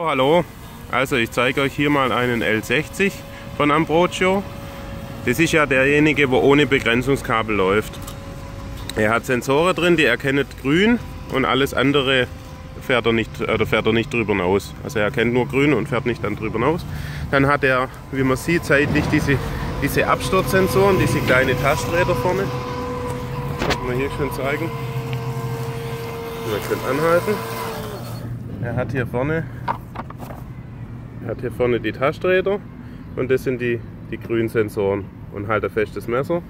Oh, hallo, also ich zeige euch hier mal einen L60 von Ambrogio. Das ist ja derjenige, wo ohne Begrenzungskabel läuft. Er hat Sensoren drin, die erkennen grün und alles andere fährt er nicht, oder fährt er nicht drüber hinaus. Also er erkennt nur grün und fährt nicht dann drüber hinaus. Dann hat er, wie man sieht, seitlich diese, diese Absturzsensoren, diese kleine Tasträder vorne. Das kann man hier schon zeigen. Wir können anhalten. Er hat hier vorne, hat hier vorne die Tasträder und das sind die, die grünen Sensoren und halt ein festes Messer.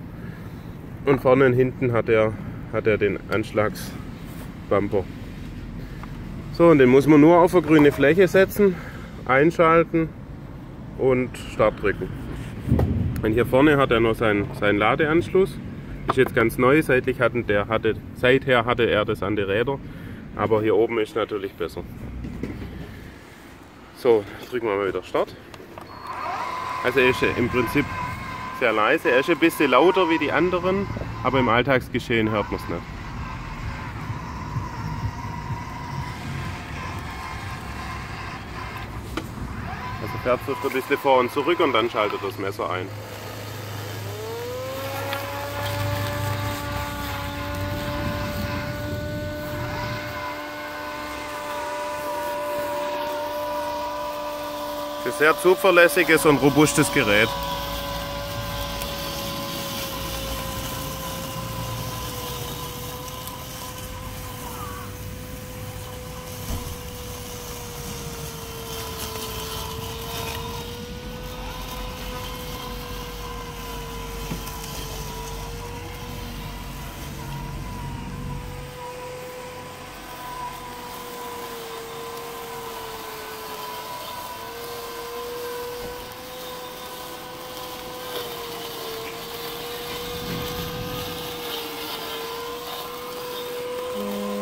Und vorne und hinten hat er, hat er den Anschlagsbumper. So, und den muss man nur auf eine grüne Fläche setzen, einschalten und Start drücken. Und hier vorne hat er noch seinen, seinen Ladeanschluss. Ist jetzt ganz neu, seitlich hatten der hatte, seither hatte er das an die Räder, aber hier oben ist natürlich besser. So, drücken wir mal wieder Start. Also er ist im Prinzip sehr leise. Er ist ein bisschen lauter wie die anderen, aber im Alltagsgeschehen hört man es nicht. Also fährt es ein bisschen vor und zurück und dann schaltet das Messer ein. Ein sehr zuverlässiges und robustes Gerät. Oh.